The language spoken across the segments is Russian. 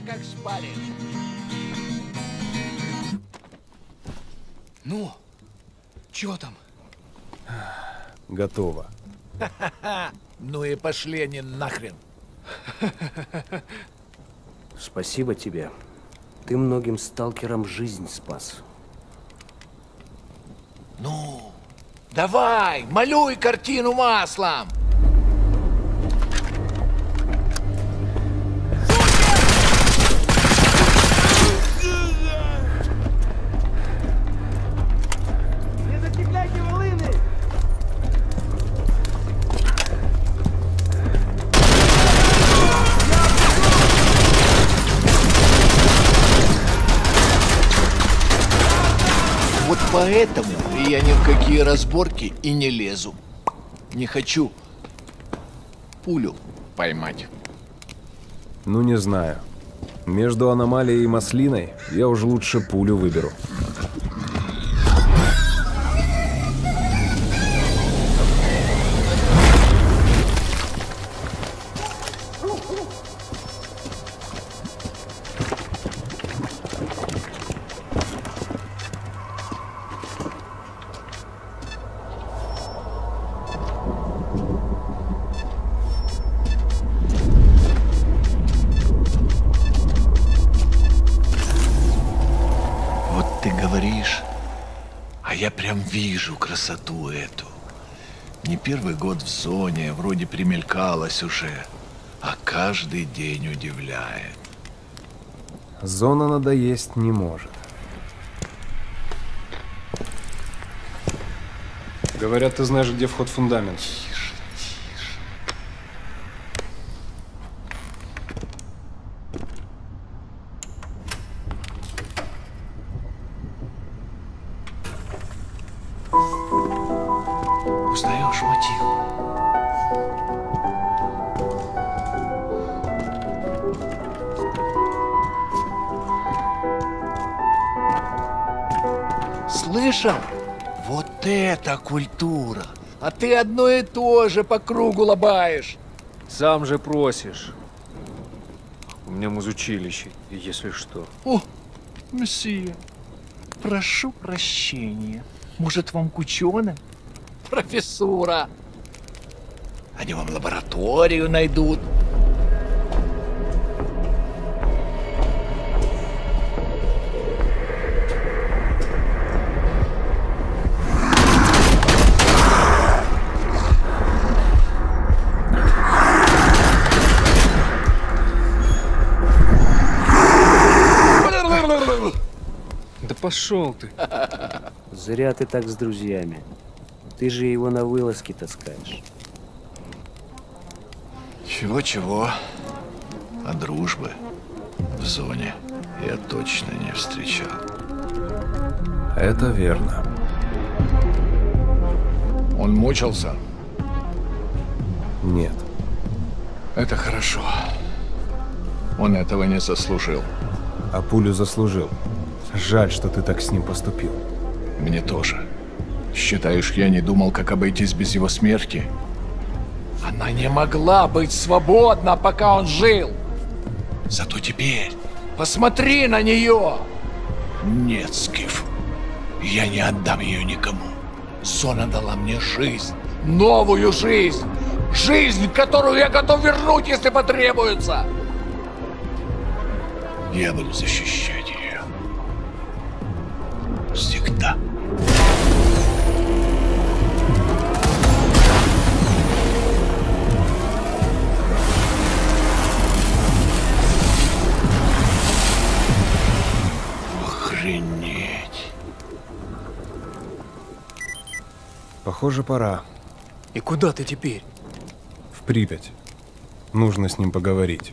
как шпарит. Ну, чё там? Готово. Ну и пошли они нахрен. Спасибо тебе. Ты многим сталкерам жизнь спас. Ну, давай, малюй картину маслом. Поэтому я ни в какие разборки и не лезу. Не хочу пулю поймать. Ну, не знаю. Между аномалией и маслиной я уже лучше пулю выберу. Ты говоришь, а я прям вижу красоту эту. Не первый год в зоне, вроде примелькалась уже, а каждый день удивляет. Зона надоесть не может. Говорят, ты знаешь, где вход в фундамент. Слышал? Вот это культура! А ты одно и то же по кругу лобаешь. Сам же просишь. У меня музучилище, если что. О, месье, прошу прощения. Может, вам к ученым? Профессура. Они вам лабораторию найдут. Пошел ты. Зря ты так с друзьями. Ты же его на вылазки таскаешь. Чего-чего, а дружбы в зоне я точно не встречал. Это верно. Он мучился? Нет. Это хорошо. Он этого не заслужил. А пулю заслужил. Жаль, что ты так с ним поступил. Мне тоже. Считаешь, я не думал, как обойтись без его смерти? Она не могла быть свободна, пока он жил. Зато теперь посмотри на нее. Нет, Скиф, я не отдам ее никому. Зона дала мне жизнь, новую жизнь. Жизнь, которую я готов вернуть, если потребуется. Я буду защищать. Всегда. Охренеть. Похоже, пора. И куда ты теперь? В Припять. Нужно с ним поговорить.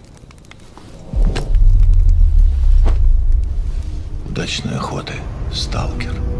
Удачной охоты, сталкер.